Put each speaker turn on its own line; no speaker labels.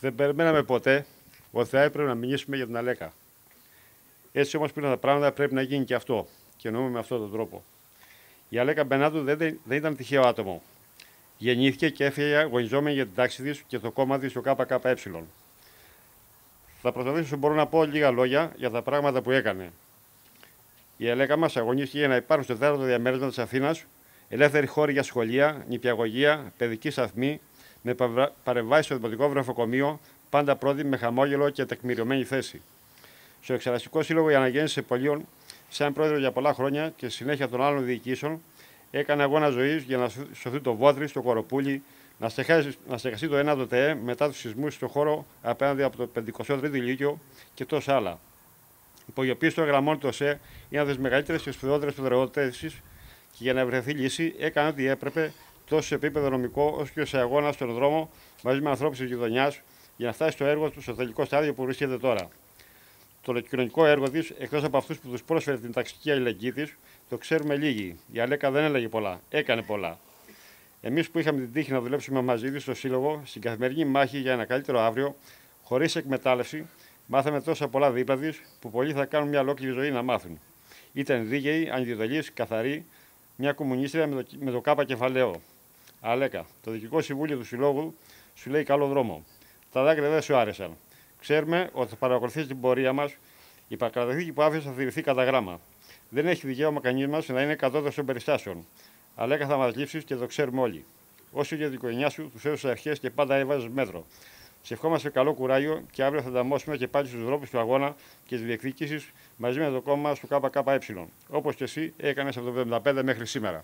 Δεν περιμέναμε ποτέ ότι θα έπρεπε να μιλήσουμε για την Αλέκα. Έτσι όμως πριν τα πράγματα πρέπει να γίνει και αυτό. Και εννοούμε με αυτόν τον τρόπο. Η Αλέκα Μπενάτου δεν, δεν ήταν τυχαίο άτομο. Γεννήθηκε και έφυγε αγωνιζόμενη για την τάξη της και το κόμμα της, το ΚΚΕ. Θα προσπαθήσω όσο μπορώ να πω λίγα λόγια για τα πράγματα που έκανε. Η Αλέκα μας αγωνίστηκε για να υπάρχουν στο τέταρτο διαμέρισμα της Αθήνας ελεύθερη χώρη για σχολεία, νηπιαγωγεία, παιδική σταθμή, με παρεμβάσει στο Δημοτικό Βρεφοκομείο, πάντα πρώτη με χαμόγελο και τεκμηριωμένη θέση. Στο Εξαραστικό Σύλλογο η Αναγέννηση Πολίων, σαν πρόεδρο για πολλά χρόνια και συνέχεια των άλλων διοικήσεων, έκανε αγώνα ζωής για να σωθεί το Βόδρυ, στο Κοροπούλι, να στεχάσει, να στεχαστεί το 1 ΤΕ μετά τους σεισμούς στο χώρο απέναντι από το 53ο Λύκειο και τόσα άλλα. Υπογειοποίηση των γραμμών του ΟΣΕ είναι από τις μεγαλύτερες και σπουδαιότερες προτεραιότητες και για να βρεθεί λύση έκανε ό,τι έπρεπε τόσο σε επίπεδο νομικό όσο και σε αγώνα στον δρόμο μαζί με ανθρώπους της γειτονιάς για να φτάσει στο έργο τους στο τελικό στάδιο που βρίσκεται τώρα. Το κοινωνικό έργο της, εκτός από αυτούς που τους πρόσφερε την ταξική αλληλεγγύη της, το ξέρουμε λίγοι. Η Αλέκα δεν έλεγε πολλά, έκανε πολλά. Εμείς που είχαμε την τύχη να δουλέψουμε μαζί της στο Σύλλογο, στην καθημερινή μάχη για ένα καλύτερο αύριο, χωρίς εκμετάλλευση, μάθαμε τόσα πολλά δίπλα της που πολλοί θα κάνουν μια ολόκληρη ζωή να μάθουν. Ήταν δίκαιη, ανιδωλή, καθαρή, μια κομμουνίστρια με το, με το κάπα κεφαλαίο. Αλέκα, το Διοικητικό Συμβούλιο του Συλλόγου σου λέει καλό δρόμο. Τα δάκρυα δεν σου άρεσαν. Ξέρουμε ότι θα παρακολουθείς την πορεία μας. Η παρακαταθήκη που άφησε θα θηρηθεί κατά γράμμα. Δεν έχει δικαίωμα κανείς μας να είναι κατώτερος των περιστάσεων. Αλέκα θα μας λείψεις και το ξέρουμε όλοι. Όσο για την οικογένειά σου, τους έδωσε αρχές και πάντα έβαζες μέτρο. Σε ευχόμαστε καλό κουράγιο και αύριο θα ανταμώσουμε και πάλι στους δρόμους του αγώνα και της διεκδίκησης μαζί με το κόμμα του ΚΚΕ. Όπως και εσύ έκανες από το 1975 μέχρι σήμερα.